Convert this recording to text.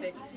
Perfect.